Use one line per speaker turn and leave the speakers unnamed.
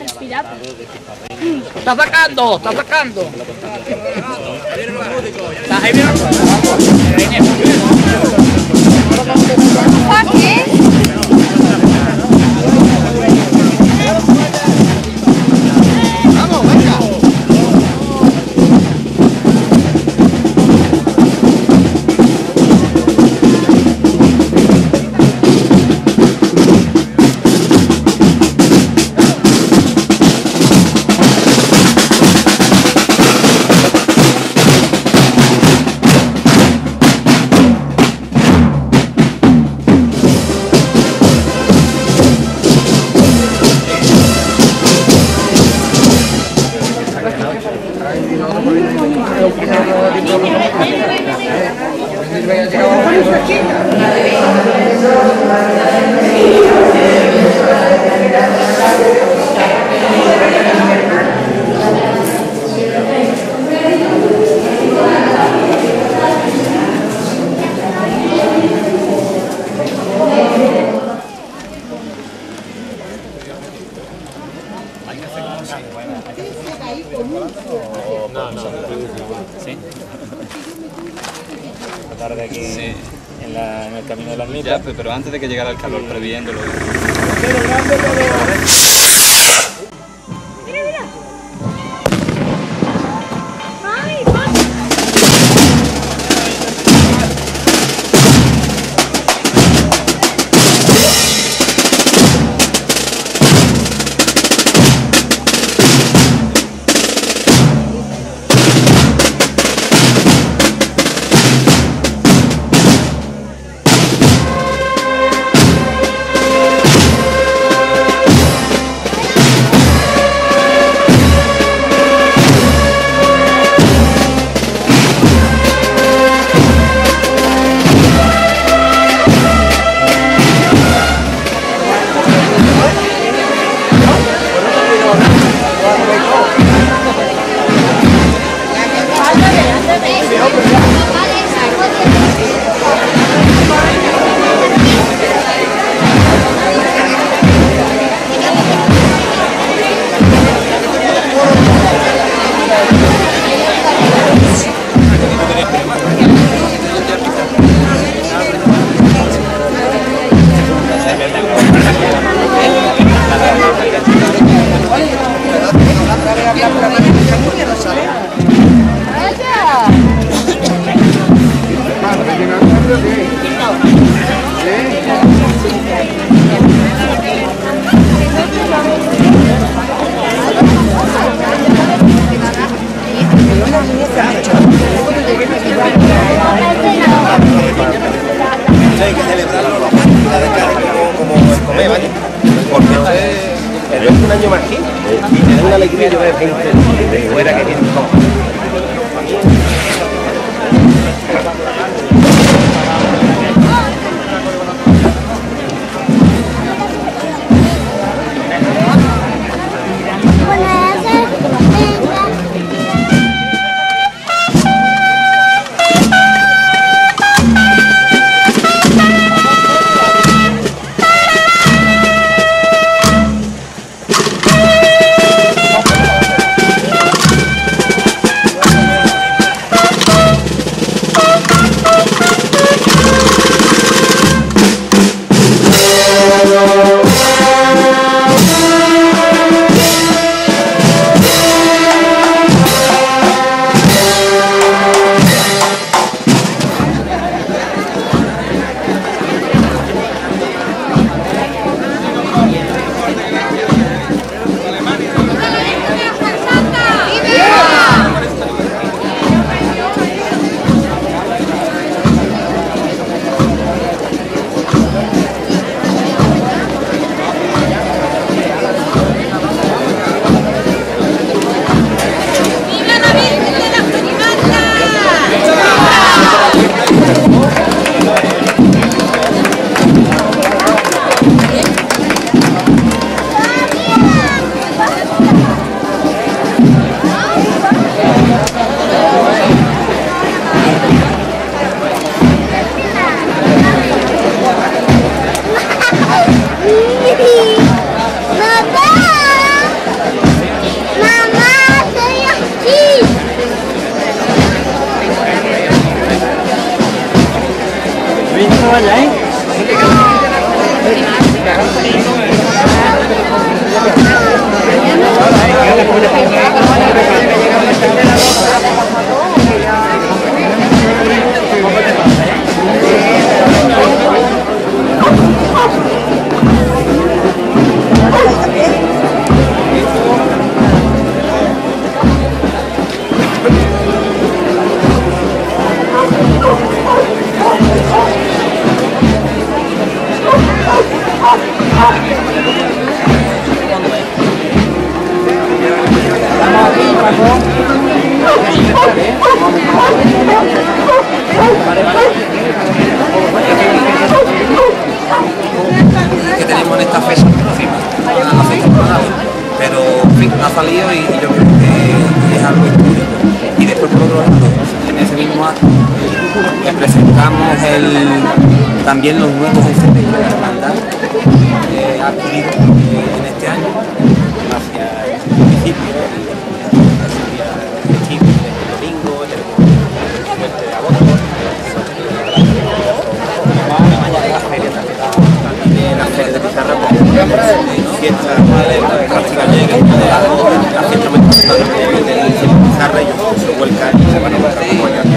Está sacando, está sacando. Ahí.
Tarde aquí en, la- en el camino de la ermita.
Pero antes de que llegara el calor, previéndolo.
Ver gente de fuera que todo.
Que tenemos en esta fecha, no pero en fin, ha salido y, yo creo que es algo histórico. Y después por otro lado, en ese mismo acto, presentamos el, también los nuevos que la hermandad eh, ha porque fiesta práctica llega y de la, la fiesta importante que llega de la pizarra yo se vuelca y se van a encontrar como